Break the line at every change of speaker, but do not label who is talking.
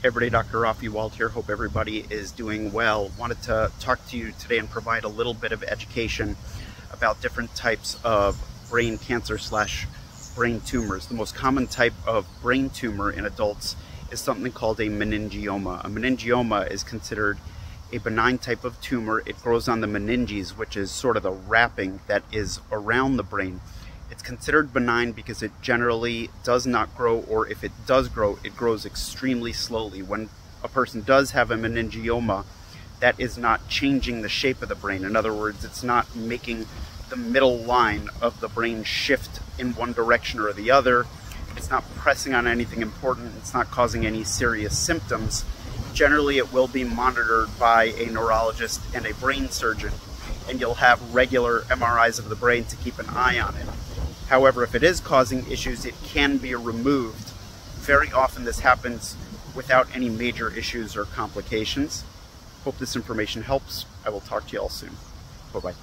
Hey everybody, Dr. Raphi Wald here. Hope everybody is doing well. Wanted to talk to you today and provide a little bit of education about different types of brain cancer slash brain tumors. The most common type of brain tumor in adults is something called a meningioma. A meningioma is considered a benign type of tumor. It grows on the meninges, which is sort of the wrapping that is around the brain. Considered benign because it generally does not grow, or if it does grow, it grows extremely slowly. When a person does have a meningioma, that is not changing the shape of the brain. In other words, it's not making the middle line of the brain shift in one direction or the other. It's not pressing on anything important. It's not causing any serious symptoms. Generally, it will be monitored by a neurologist and a brain surgeon, and you'll have regular MRIs of the brain to keep an eye on it. However, if it is causing issues, it can be removed. Very often this happens without any major issues or complications. Hope this information helps. I will talk to you all soon. Bye-bye.